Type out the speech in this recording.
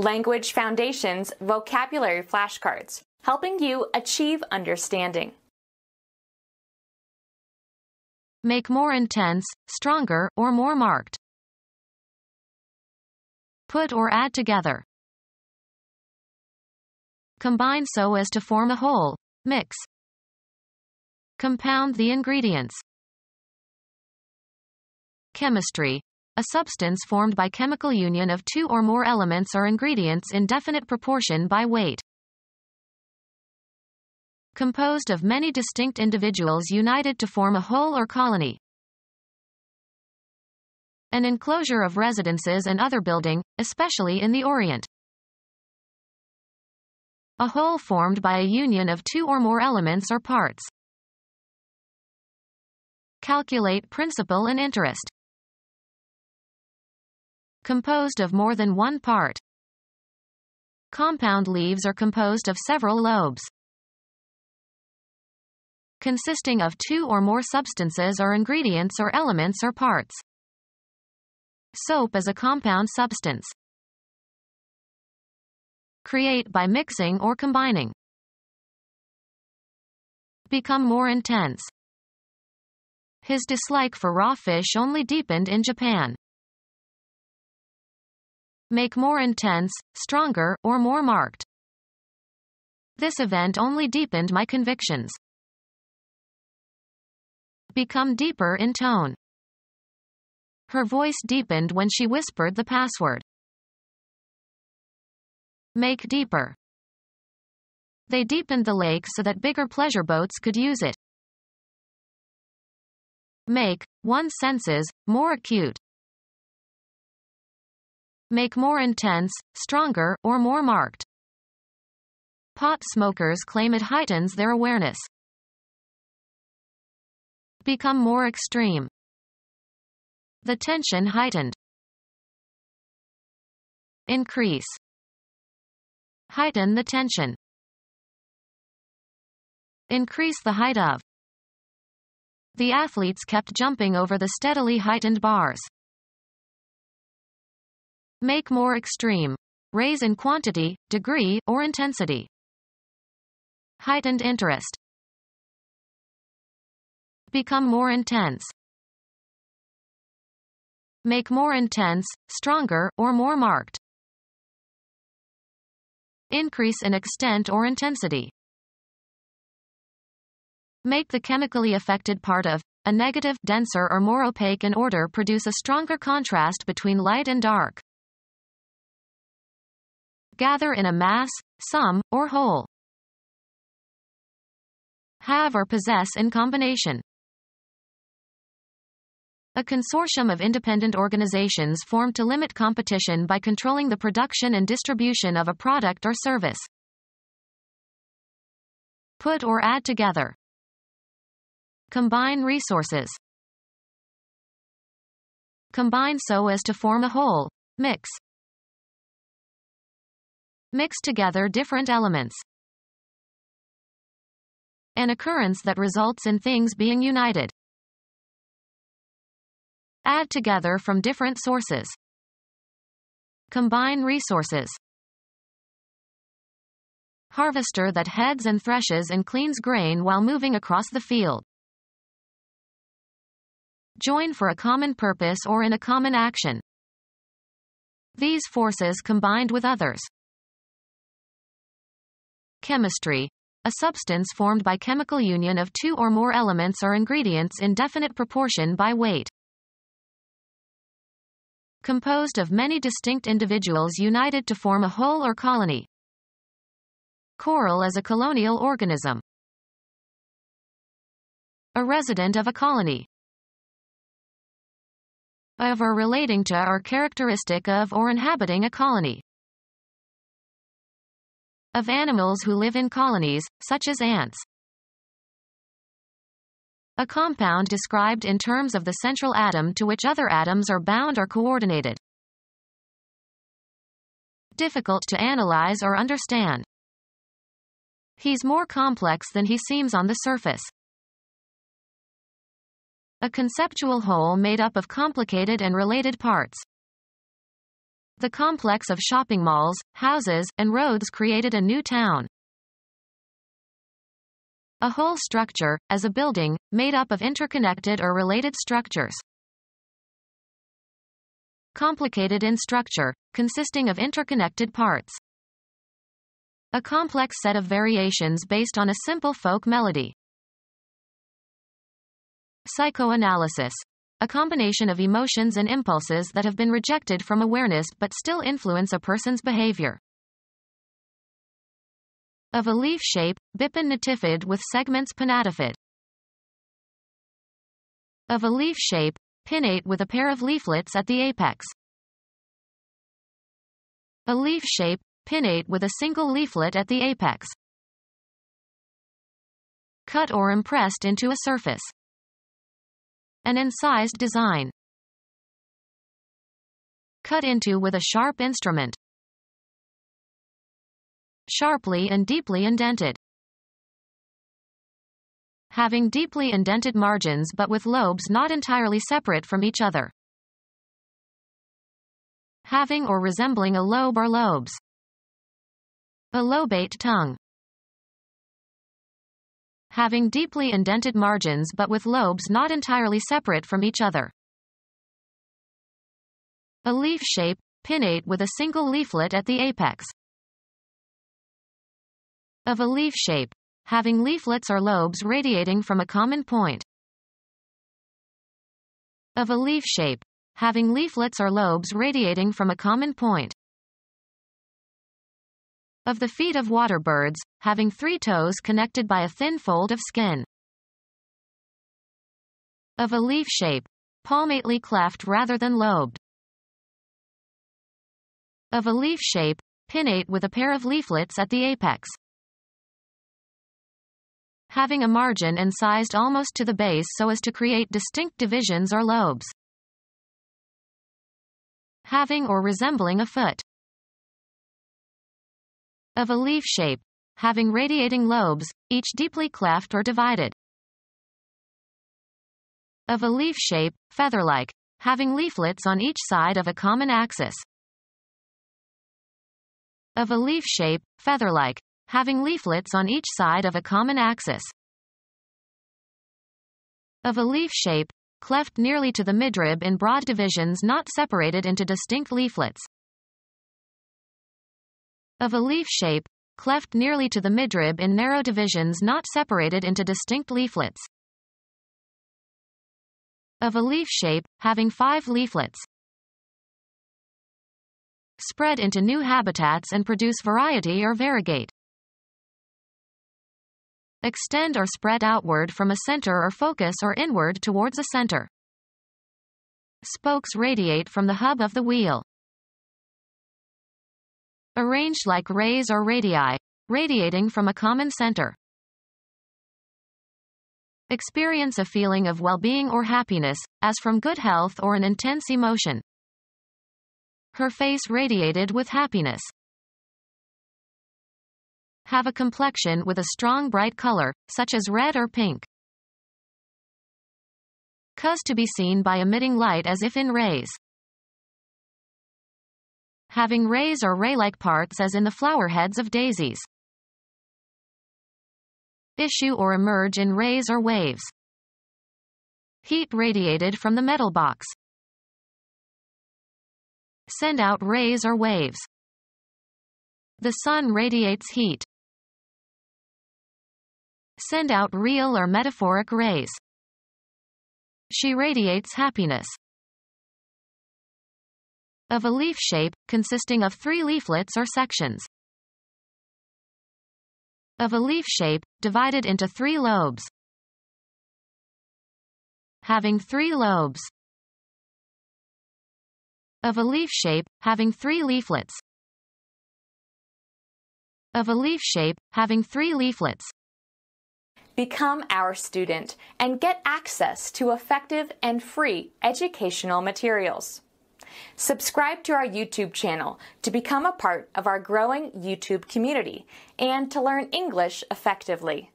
Language Foundations vocabulary flashcards, helping you achieve understanding. Make more intense, stronger, or more marked. Put or add together. Combine so as to form a whole. Mix. Compound the ingredients. Chemistry. A substance formed by chemical union of two or more elements or ingredients in definite proportion by weight. Composed of many distinct individuals united to form a whole or colony. An enclosure of residences and other building, especially in the Orient. A whole formed by a union of two or more elements or parts. Calculate principal and interest composed of more than one part. Compound leaves are composed of several lobes. Consisting of two or more substances or ingredients or elements or parts. Soap is a compound substance. Create by mixing or combining. Become more intense. His dislike for raw fish only deepened in Japan make more intense, stronger, or more marked. This event only deepened my convictions. Become deeper in tone. Her voice deepened when she whispered the password. Make deeper. They deepened the lake so that bigger pleasure boats could use it. Make, one's senses, more acute make more intense, stronger, or more marked. Pot smokers claim it heightens their awareness. Become more extreme. The tension heightened. Increase. Heighten the tension. Increase the height of. The athletes kept jumping over the steadily heightened bars. Make more extreme. Raise in quantity, degree, or intensity. Heightened interest. Become more intense. Make more intense, stronger, or more marked. Increase in extent or intensity. Make the chemically affected part of a negative, denser or more opaque in order produce a stronger contrast between light and dark gather in a mass, sum, or whole. Have or possess in combination. A consortium of independent organizations formed to limit competition by controlling the production and distribution of a product or service. Put or add together. Combine resources. Combine so as to form a whole. Mix. Mix together different elements. An occurrence that results in things being united. Add together from different sources. Combine resources. Harvester that heads and threshes and cleans grain while moving across the field. Join for a common purpose or in a common action. These forces combined with others. Chemistry. A substance formed by chemical union of two or more elements or ingredients in definite proportion by weight. Composed of many distinct individuals united to form a whole or colony. Coral is a colonial organism. A resident of a colony. Of or relating to or characteristic of or inhabiting a colony of animals who live in colonies, such as ants. A compound described in terms of the central atom to which other atoms are bound or coordinated. Difficult to analyze or understand. He's more complex than he seems on the surface. A conceptual whole made up of complicated and related parts. The complex of shopping malls, houses, and roads created a new town. A whole structure, as a building, made up of interconnected or related structures. Complicated in structure, consisting of interconnected parts. A complex set of variations based on a simple folk melody. Psychoanalysis. A combination of emotions and impulses that have been rejected from awareness but still influence a person's behavior. Of a leaf shape, bipinnatifid with segments pinnatifid. Of a leaf shape, pinnate with a pair of leaflets at the apex. A leaf shape, pinnate with a single leaflet at the apex. Cut or impressed into a surface. An incised design. Cut into with a sharp instrument sharply and deeply indented. Having deeply indented margins but with lobes not entirely separate from each other. Having or resembling a lobe or lobes. A lobate tongue. Having deeply indented margins but with lobes not entirely separate from each other. A leaf shape, pinnate with a single leaflet at the apex of a leaf shape, having leaflets or lobes radiating from a common point. Of a leaf shape, having leaflets or lobes radiating from a common point. Of the feet of water birds, having three toes connected by a thin fold of skin. Of a leaf shape, palmately cleft rather than lobed. Of a leaf shape, pinnate with a pair of leaflets at the apex having a margin incised almost to the base so as to create distinct divisions or lobes. Having or resembling a foot. Of a leaf shape, having radiating lobes, each deeply cleft or divided. Of a leaf shape, feather-like, having leaflets on each side of a common axis. Of a leaf shape, feather-like, having leaflets on each side of a common axis. Of a leaf shape, cleft nearly to the midrib in broad divisions not separated into distinct leaflets. Of a leaf shape, cleft nearly to the midrib in narrow divisions not separated into distinct leaflets. Of a leaf shape, having five leaflets. Spread into new habitats and produce variety or variegate extend or spread outward from a center or focus or inward towards a center. Spokes radiate from the hub of the wheel. Arranged like rays or radii, radiating from a common center. Experience a feeling of well-being or happiness, as from good health or an intense emotion. Her face radiated with happiness have a complexion with a strong bright color, such as red or pink. Cause to be seen by emitting light as if in rays. Having rays or ray-like parts as in the flower heads of daisies. Issue or emerge in rays or waves. Heat radiated from the metal box. Send out rays or waves. The sun radiates heat send out real or metaphoric rays. She radiates happiness. Of a leaf shape, consisting of three leaflets or sections. Of a leaf shape, divided into three lobes. Having three lobes. Of a leaf shape, having three leaflets. Of a leaf shape, having three leaflets. Become our student and get access to effective and free educational materials. Subscribe to our YouTube channel to become a part of our growing YouTube community and to learn English effectively.